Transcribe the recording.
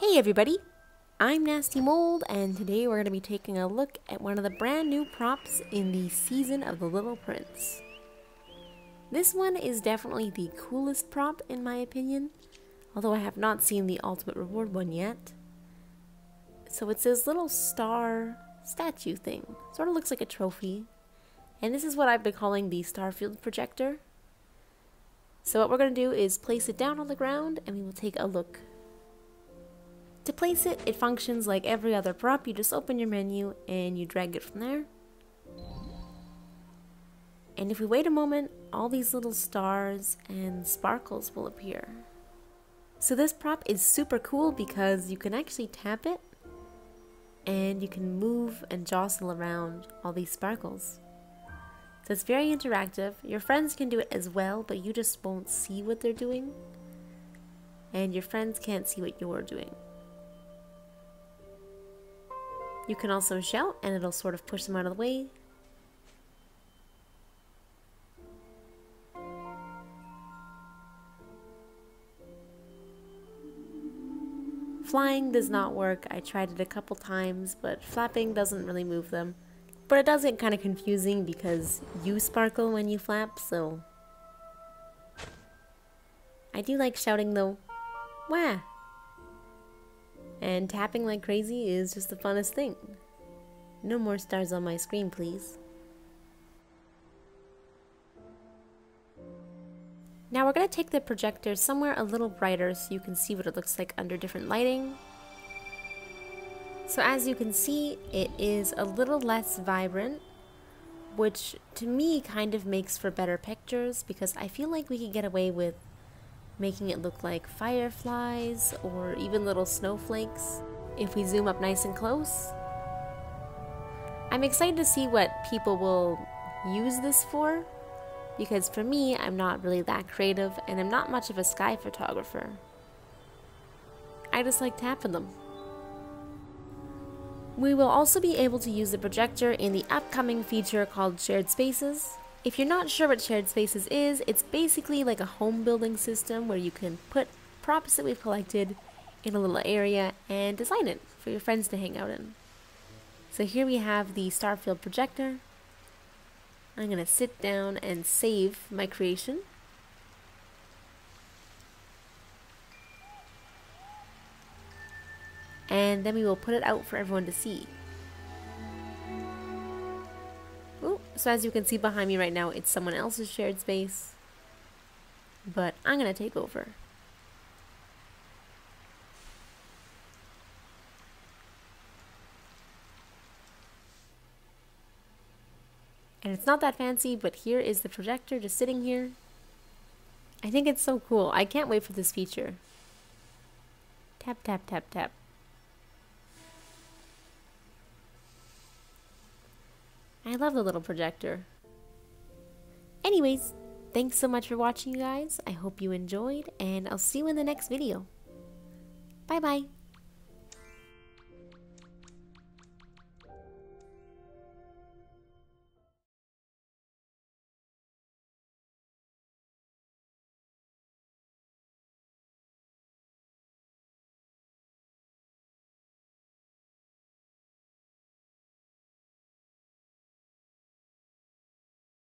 Hey everybody! I'm Nasty Mold and today we're going to be taking a look at one of the brand new props in the Season of the Little Prince. This one is definitely the coolest prop in my opinion, although I have not seen the Ultimate Reward one yet. So it's this little star statue thing, sort of looks like a trophy, and this is what I've been calling the Starfield Projector. So what we're going to do is place it down on the ground and we will take a look to place it, it functions like every other prop. You just open your menu and you drag it from there. And if we wait a moment, all these little stars and sparkles will appear. So this prop is super cool because you can actually tap it and you can move and jostle around all these sparkles. So it's very interactive. Your friends can do it as well, but you just won't see what they're doing. And your friends can't see what you're doing. You can also shout and it'll sort of push them out of the way. Flying does not work. I tried it a couple times, but flapping doesn't really move them. But it does get kind of confusing because you sparkle when you flap, so... I do like shouting though. Wah! And tapping like crazy is just the funnest thing. No more stars on my screen, please. Now we're going to take the projector somewhere a little brighter so you can see what it looks like under different lighting. So as you can see, it is a little less vibrant, which to me kind of makes for better pictures because I feel like we could get away with making it look like fireflies or even little snowflakes if we zoom up nice and close. I'm excited to see what people will use this for because for me, I'm not really that creative and I'm not much of a sky photographer. I just like tapping them. We will also be able to use the projector in the upcoming feature called Shared Spaces. If you're not sure what Shared Spaces is, it's basically like a home building system where you can put props that we've collected in a little area and design it for your friends to hang out in. So here we have the Starfield projector. I'm going to sit down and save my creation. And then we will put it out for everyone to see. So as you can see behind me right now, it's someone else's shared space. But I'm going to take over. And it's not that fancy, but here is the projector just sitting here. I think it's so cool. I can't wait for this feature. Tap, tap, tap, tap. I love the little projector. Anyways, thanks so much for watching, you guys. I hope you enjoyed, and I'll see you in the next video. Bye bye.